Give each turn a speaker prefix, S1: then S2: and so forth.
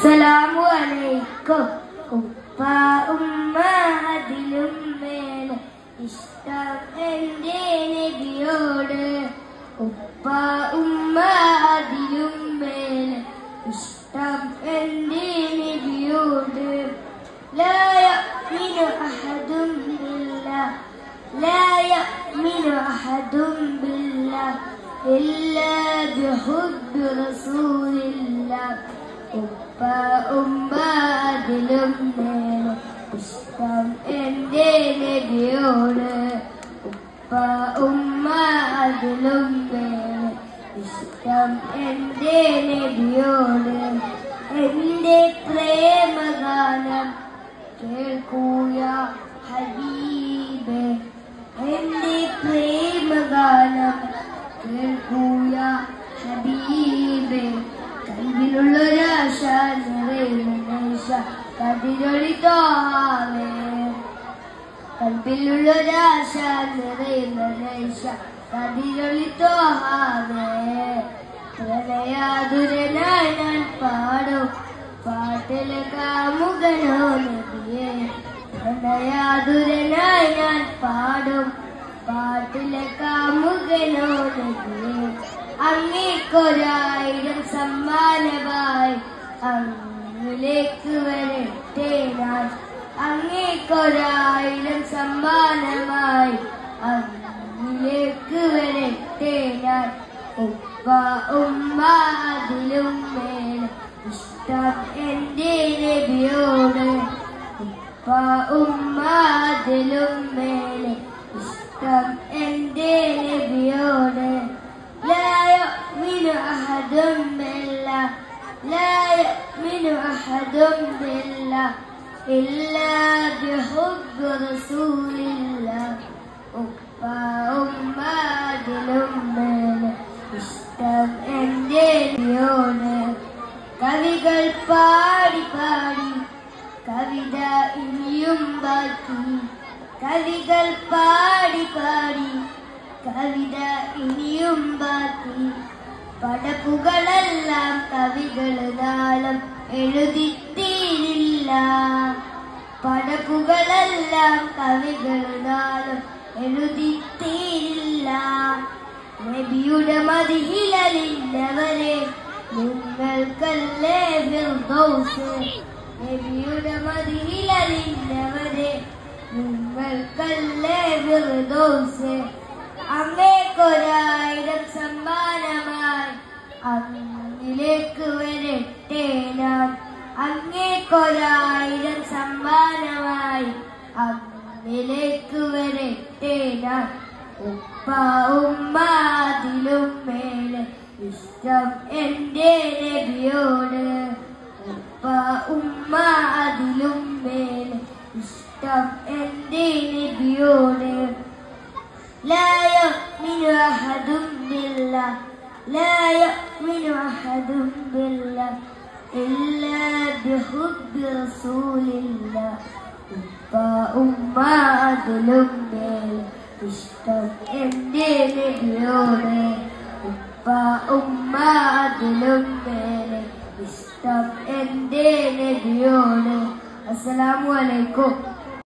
S1: അസ്സലാമു അലൈക്കും ഉപ്പ ഉമ്മ അതിലും മേലെ ഇഷ്ടം എൻ്റെ നബിയോട് ഉപ്പ ഉമ്മ അതിലും മേലെ ഇഷ്ടം എൻ്റെ നബിയോട് لا يؤمن أحد بالله لا يؤمن أحد بالله إلا بحب رسول الله ഉപ്പ ഉമ്മ അതിലും മേലെ ഇഷ്ടം എന്റെ നബിയോട് ഉപ്പ ഉമ്മ അതിലും മേലെ ഇഷ്ടം എന്റെ നബിയോട് എന്റെ പ്രേമഗാനം കേൾക്കൂയ ഹബീബേ. എന്റെ പ്രേമഗാനം കേൾക്കൂയ കതിരൊളിത്തോവേ കൽവിലുള്ളൊരാശ നിറയുന്നശ കതിരൊളിത്തോഹാവേ പ്രണയാതുരനായി ഞാൻ പാടും പാട്ടിലെ കാമുകനോ നദിയെ പ്രണയാതുരനായി ഞാൻ പാടും പാട്ടിലെ കാമുകനോ നദിയെ അങ്ങേക്കൊരായിരം സമ്മാനമായി അങ്ങിലേക്ക് വരട്ടെ ഞാൻ അങ്ങേക്കൊരായിരം സമ്മാനമായി അങ്ങിലേക്ക് വരട്ടെ ഞാൻ ഉപ്പ ഉമ്മ അതിലും മേലെ ഇഷ്ടം എന്റെ നബിയോട്. ഉപ്പ ഉമ്മ അതിലും മേലെ ഇഷ്ടം എന്റെ നബിയോട്. أحد بالله إلا بحب رسول الله ഉപ്പ ഉമ്മ അതിലും മേലെ ഇഷ്ടം എൻ്റെ നബിയോട് കവികൾ പാടി പാടി കവിത ഇനിയും ബാക്കി കവികൾ പാടി പാടി കവിത ഇനിയും ബാക്കി പടപ്പുകളെല്ലാം കവികൾ നാളം എഴുതിത്തീരില്ല പടപ്പുകളെല്ലാം നാളം എഴുതിത്തീരില്ല നബിയുടെ മതിഹിലലില്ലവരെ നിങ്ങൾക്കല്ലേ ഫിർദൗസ്? നബിയുടെ മതിഹിലലില്ലവരെ നിങ്ങൾക്കല്ലേ ഫിർദൗസ്? അങ്ങേക്കൊരായിരം സമ്മാനമായി അന്നിലേക്ക് നാം അങ്ങേക്കൊരായിരം സമ്മാനമായി അങ്ങിലേക്ക് വരട്ടെ നാം ഉപ്പ ഉമ്മ അതിലും മേലെ ഇഷ്ടം എൻ്റെ നബിയോട് ഉപ്പ ഉമ്മ അതിലും മേലെ ഇഷ്ടം എൻ്റെ നബിയോട് لا يؤمن أحد بالله لا يؤمن أحد بالله إلا بحب رسول الله. أبا أما أظلمني تشتاق إني لعيوني أبا أما أظلمني تشتاق إني لعيوني السلام عليكم.